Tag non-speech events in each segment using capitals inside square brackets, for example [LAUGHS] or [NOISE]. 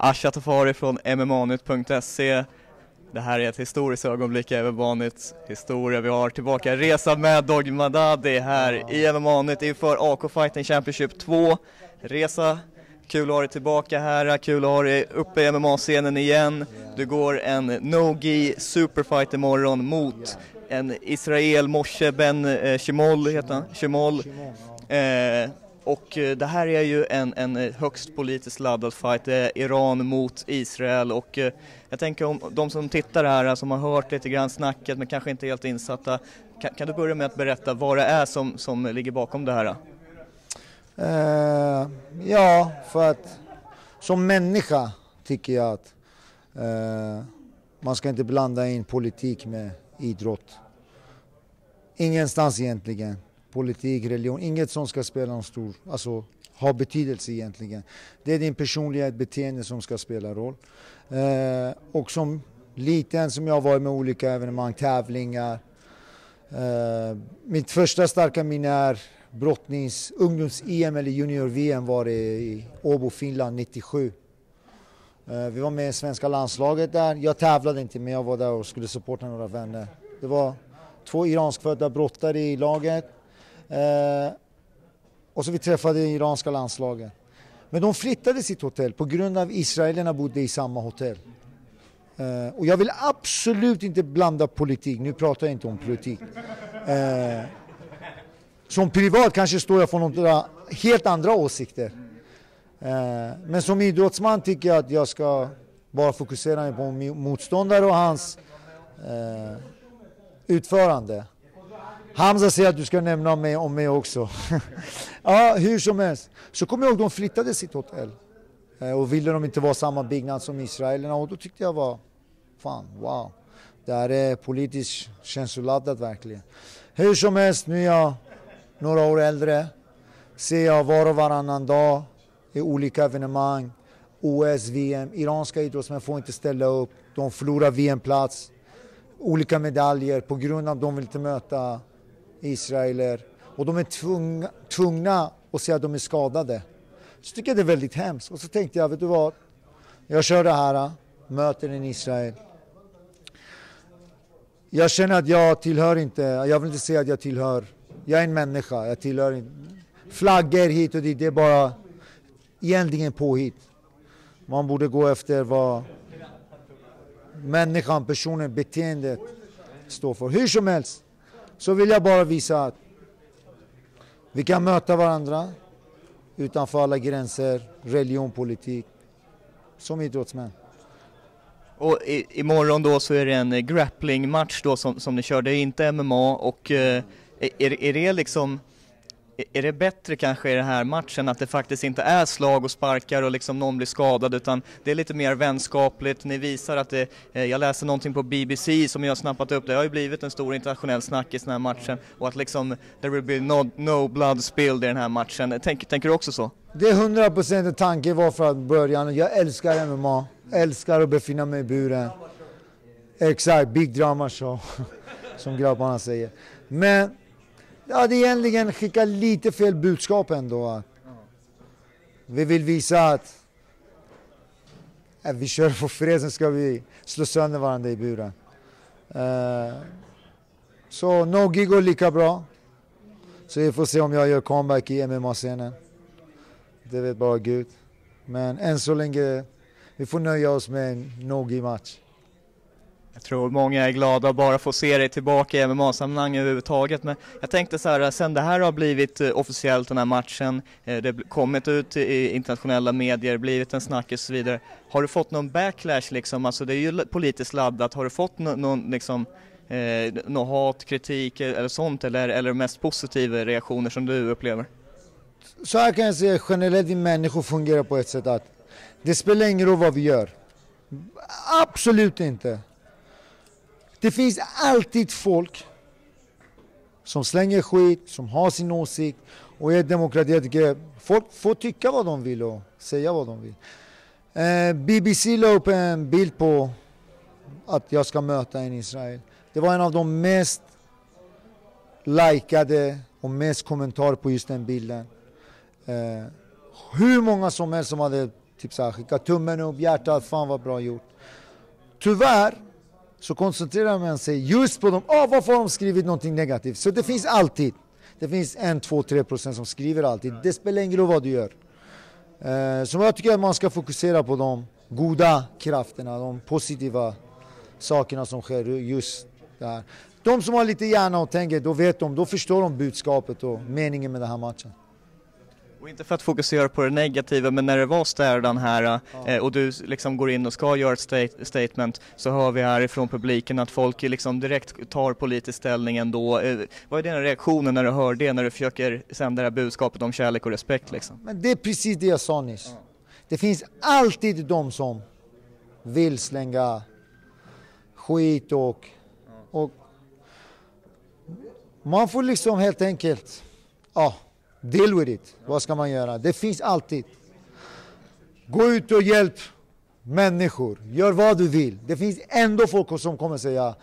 Asha Tafari från mmanut.se. Det här är ett historiskt ögonblick i MMA-nytt historia. Vi har tillbaka Resa med Dogma Madadi här i MMA-nytt inför AK Fighting Championship 2. Resa, kul att ha dig tillbaka här, kul att ha dig uppe i MMA-scenen igen. Du går en no-gi superfight imorgon mot en Israel Moshe Ben eh, Shimol, heter han? Shimol. Eh, och eh, det här är ju en, en eh, högst politiskt laddad fight, det är Iran mot Israel och eh, jag tänker om de som tittar här, som har hört lite grann snacket men kanske inte helt insatta, kan, kan du börja med att berätta vad det är som, som ligger bakom det här? Uh, ja, för att som människa tycker jag att uh, man ska inte blanda in politik med idrott. Ingenstans egentligen politik, religion, inget som ska spela någon stor, alltså ha betydelse egentligen. Det är din personlighet, beteende som ska spela roll. Eh, och som liten som jag har varit med olika evenemang, tävlingar. Eh, mitt första starka minne är brottnings ungdoms-EM eller junior-VM var det i Åbo, Finland 97. Eh, vi var med i svenska landslaget där. Jag tävlade inte men jag var där och skulle supporta några vänner. Det var två iranskfödda brottare i laget Eh, och så vi träffade det iranska landslaget. Men de flyttade sitt hotell på grund av israelerna bodde i samma hotell. Eh, och jag vill absolut inte blanda politik, nu pratar jag inte om politik. Eh, som privat kanske står jag för några helt andra åsikter. Eh, men som idrottsman tycker jag att jag ska bara fokusera på min motståndare och hans eh, utförande. Hamza säger att du ska nämna mig om mig också. [LAUGHS] ja, hur som helst. Så kommer jag ihåg, de flyttade sitt hotell. Eh, och ville de inte vara samma byggnad som israelerna och då tyckte jag var, fan, wow. Det här är politiskt känsloladdat verkligen. Hur som helst, nu är jag några år äldre. Ser jag var och varannan dag i olika evenemang. OS, VM, iranska idrottsmän får inte ställa upp. De förlorar VM-plats, olika medaljer på grund av att de vill inte möta israeler och de är tvungna, tvungna att säga att de är skadade. Så tycker jag det är väldigt hemskt. Och så tänkte jag, vet du vad? Jag kör det här, möter en Israel. Jag känner att jag tillhör inte, jag vill inte säga att jag tillhör, jag är en människa, jag tillhör inte, flaggor hit och dit, det är bara egentligen påhitt. Man borde gå efter vad människan, personen, beteendet står för. Hur som helst, så vill jag bara visa att vi kan möta varandra utanför alla gränser, religion, politik, som idrottsmän. Och i, imorgon då så är det en eh, grappling-match då som, som ni körde, inte MMA och eh, är, är det liksom är det bättre kanske i den här matchen att det faktiskt inte är slag och sparkar och liksom någon blir skadad utan det är lite mer vänskapligt, ni visar att det, eh, jag läste någonting på BBC som jag har snappat upp, det har ju blivit en stor internationell snackis den här matchen och att liksom there will be no, no blood spilled i den här matchen. Tänk, tänker du också så? Det är 100% en tanke var från början, jag älskar MMA, älskar att befinna mig i buren. Exakt, big drama show, [LAUGHS] som grabbarna säger. Men jag hade egentligen skickat lite fel budskap ändå. Vi vill visa att äh, vi kör på fred, sen ska vi slå sönder varandra i buren. Eh, så Nogi går lika bra. Så vi får se om jag gör comeback i MMA-scenen. Det vet bara Gud. Men än så länge, vi får nöja oss med en Nogi-match. Jag tror många är glada att bara få se dig tillbaka i MMA-sammanhang överhuvudtaget. Men jag tänkte så här, sen det här har blivit eh, officiellt den här matchen, eh, det har kommit ut i internationella medier, blivit en snackis och så vidare. Har du fått någon backlash liksom? Alltså det är ju politiskt laddat. Har du fått någon liksom eh, någon hat, kritik e-, eller sånt eller, eller mest positiva reaktioner som du upplever? Så här kan jag säga generellt, vi människor fungerar på ett sätt att det spelar ingen roll vad vi gör. Absolut inte. Det finns alltid folk som slänger skit, som har sin åsikt. Och i demokrati, jag tycker folk får tycka vad de vill och säga vad de vill. Eh, BBC la upp en bild på att jag ska möta en Israel. Det var en av de mest likade och mest kommentarer på just den bilden. Eh, hur många som helst som hade typ så här, tummen upp, hjärtat, fan vad bra gjort. Tyvärr så koncentrerar man sig just på dem, ah, varför har de skrivit någonting negativt? Så det finns alltid, det finns en, två, tre procent som skriver alltid. Det spelar ingen roll vad du gör. Eh, så jag tycker att man ska fokusera på de goda krafterna, de positiva sakerna som sker just där. De som har lite hjärna och tänker, då vet de, då förstår de budskapet och meningen med den här matchen. Och inte för att fokusera på det negativa, men när det var städan här ja. eh, och du liksom går in och ska göra ett state statement så hör vi här ifrån publiken att folk liksom direkt tar politisk ställning ändå. Eh, vad är dina reaktioner när du hör det, när du försöker sända det här budskapet om kärlek och respekt liksom? Men det är precis det jag sa nyss. Ja. Det finns alltid de som vill slänga skit och, och man får liksom helt enkelt, ja, deal with it. Vad ska man göra? Det finns alltid. Gå ut och hjälp människor. Gör vad du vill. Det finns ändå folk som kommer säga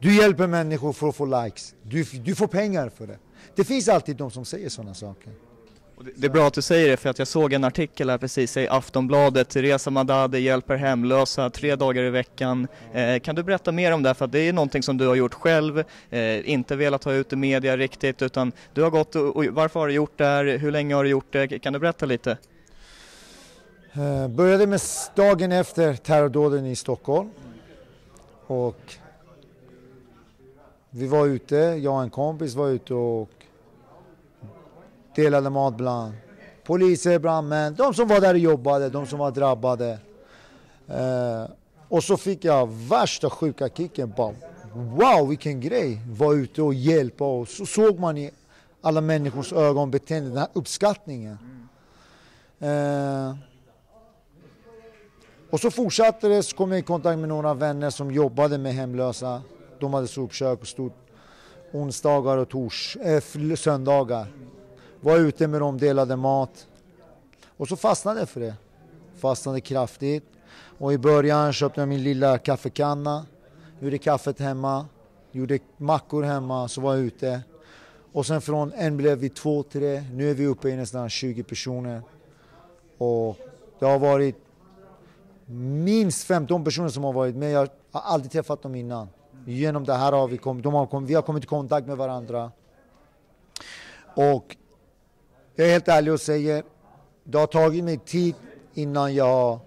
du hjälper människor för att få likes. Du, du får pengar för det. Det finns alltid de som säger sådana saker. Det är bra att du säger det för att jag såg en artikel här precis i Aftonbladet. Teresa Madadi hjälper hemlösa tre dagar i veckan. Eh, kan du berätta mer om det? För att det är någonting som du har gjort själv, eh, inte velat ha ut i media riktigt utan du har gått och, och varför har du gjort det här? Hur länge har du gjort det? Kan du berätta lite? Eh, började med dagen efter terrordåden i Stockholm och vi var ute, jag och en kompis var ute och delade mat bland poliser, brandmän, de som var där och jobbade, de som var drabbade. Eh, och så fick jag värsta sjuka kicken. Bara, wow, vilken grej! Var ute och hjälpa och så såg man i alla människors ögon beteendet, den här uppskattningen. Eh, och så fortsatte det, så kom jag i kontakt med några vänner som jobbade med hemlösa. De hade sopkök och stod onsdagar och tors, eh, söndagar var ute med dem, delade mat. Och så fastnade jag för det. Fastnade kraftigt. Och i början köpte jag min lilla kaffekanna. Gjorde kaffet hemma. Gjorde mackor hemma, så var jag ute. Och sen från en blev vi två, tre. Nu är vi uppe i nästan 20 personer. Och det har varit minst 15 personer som har varit med. Jag har aldrig träffat dem innan. Genom det här har vi kommit, de har kommit, vi har kommit i kontakt med varandra. Och jag är helt ärlig och säger, det har tagit mig tid innan jag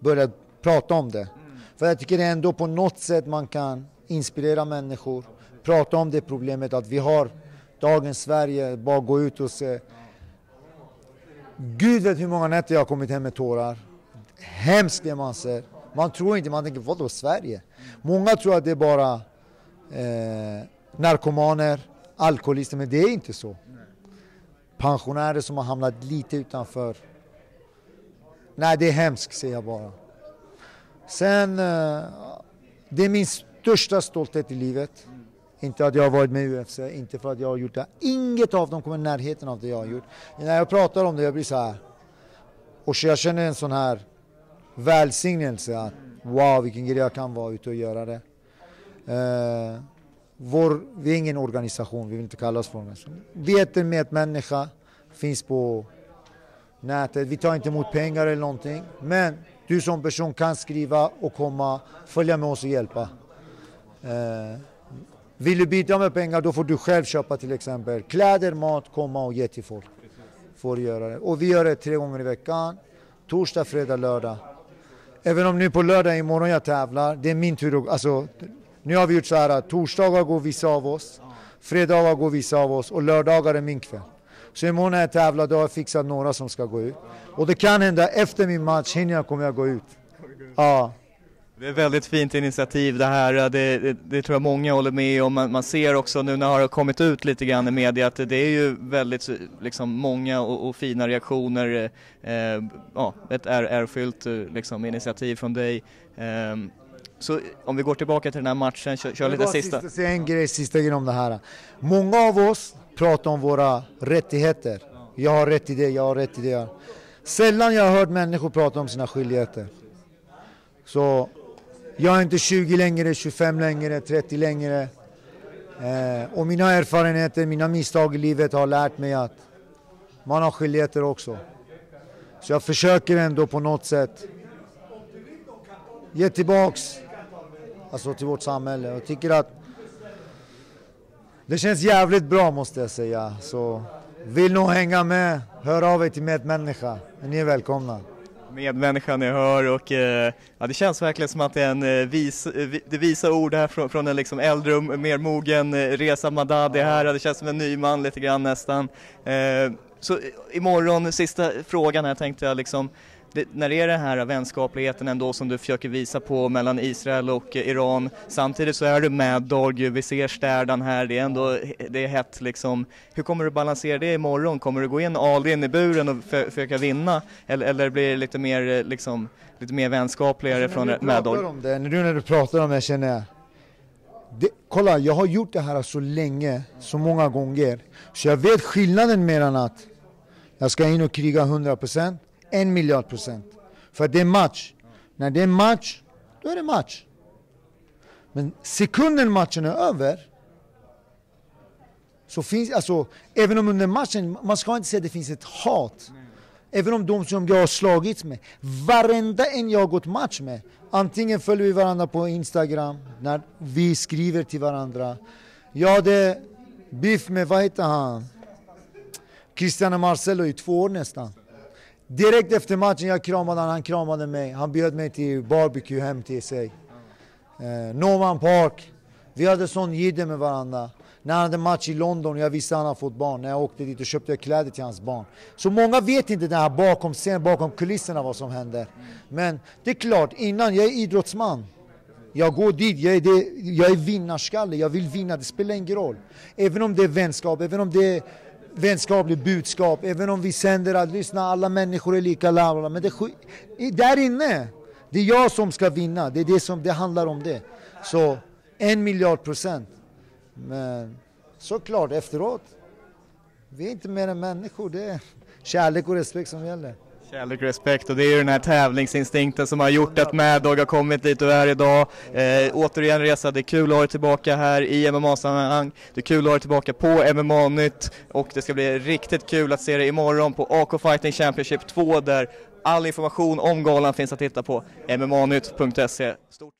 började prata om det. För jag tycker ändå på något sätt man kan inspirera människor, prata om det problemet att vi har dagens Sverige, bara gå ut och se. Gud vet hur många nätter jag har kommit hem med tårar. Hemskt det man ser. Man tror inte, man tänker vadå Sverige? Många tror att det är bara eh, narkomaner, alkoholister, men det är inte så pensionärer som har hamnat lite utanför. Nej, det är hemskt säger jag bara. Sen, eh, det är min största stolthet i livet. Inte att jag har varit med i UFC, inte för att jag har gjort det. Inget av dem kommer i närheten av det jag har gjort. När jag pratar om det, jag blir så här. Och så jag känner en sån här välsignelse att wow, vilken grej jag kan vara ute och göra det. Uh, vår, vi är ingen organisation, vi vill inte kalla oss för organisation. Vi är en medmänniska, finns på nätet. Vi tar inte emot pengar eller någonting. Men du som person kan skriva och komma, följa med oss och hjälpa. Eh, vill du bidra med pengar då får du själv köpa till exempel kläder, mat, komma och ge till folk. Får göra det. Och vi gör det tre gånger i veckan. Torsdag, fredag, lördag. Även om nu på lördag imorgon jag tävlar, det är min tur. att, Alltså, nu har vi gjort så här att torsdagar går vissa av oss, fredagar går vissa av oss och lördagar är min kväll. Så imorgon när jag tävlar då har jag fixat några som ska gå ut. Och det kan hända efter min match hinner jag kommer jag gå ut. Ja. Det är ett väldigt fint initiativ det här, det, det, det tror jag många håller med om. Man, man, ser också nu när det har kommit ut lite grann i media att det är ju väldigt liksom, många och, och fina reaktioner. Eh, ja, ett ärofyllt liksom, initiativ från dig. Eh, så om vi går tillbaka till den här matchen, kör, kör lite sista. sista. En grej, sista grejen om det här. Många av oss prata om våra rättigheter. Jag har rätt till det, jag har rätt till det. Sällan jag har hört människor prata om sina skyldigheter. Så jag är inte 20 längre, 25 längre, 30 längre. Eh, och mina erfarenheter, mina misstag i livet har lärt mig att man har skyldigheter också. Så jag försöker ändå på något sätt ge tillbaks alltså till vårt samhälle Jag tycker att det känns jävligt bra måste jag säga. Så vill nog hänga med, hör av er till Medmänniska. Ni är välkomna. Medmänniskan ni hör och eh, ja, det känns verkligen som att det är en eh, vis, eh, det visa ord här från, från en liksom äldre och mer mogen Reza Madadi här. Det känns som en ny man lite grann nästan. Eh, så imorgon, sista frågan här tänkte jag liksom det, när det är den här vänskapligheten ändå som du försöker visa på mellan Israel och Iran samtidigt så är du med Dog, vi ser städan här, det är ändå det är hett liksom. Hur kommer du balansera det imorgon? Kommer du gå in all in i buren och för, försöka vinna eller, eller blir det lite mer liksom lite mer vänskapligare från med? Om det, nu när du pratar om det känner jag det, kolla, jag har gjort det här så länge, så många gånger, så jag vet skillnaden mellan att jag ska in och kriga 100% en miljard procent. För det är match. När det är match, då är det match. Men sekunden matchen är över, så finns, alltså, även om under matchen, man ska inte säga att det finns ett hat. Även om de som jag har slagits med, varenda en jag har gått match med, antingen följer vi varandra på Instagram, när vi skriver till varandra. Jag hade biff med, vad heter han, Cristiano Marcello i två år nästan. Direkt efter matchen jag kramade han, han kramade mig. Han bjöd mig till barbecue hem till sig. Eh, Norman Park. Vi hade sån jidder med varandra. När han hade match i London, jag visste att han hade fått barn. När jag åkte dit och köpte kläder till hans barn. Så många vet inte det här bakom scenen, bakom kulisserna vad som händer. Men det är klart, innan, jag är idrottsman. Jag går dit, jag är, det, jag är vinnarskalle, jag vill vinna, det spelar ingen roll. Även om det är vänskap, även om det är vänskapligt budskap, även om vi sänder att lyssna, alla människor är lika lärare. Men det, där inne, det är jag som ska vinna. Det är det som det handlar om det. Så en miljard procent. Men såklart efteråt, vi är inte mer än människor. Det är kärlek och respekt som gäller. Kärlek och respekt och det är ju den här tävlingsinstinkten som har gjort att Maddog har kommit dit och är idag. Eh, återigen Resa, det är kul att ha dig tillbaka här i MMA-sammanhang. Det är kul att ha dig tillbaka på MMA-nytt och det ska bli riktigt kul att se dig imorgon på AK Fighting Championship 2 där all information om galan finns att hitta på mmanytt.se. Stort